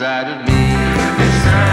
inside of me.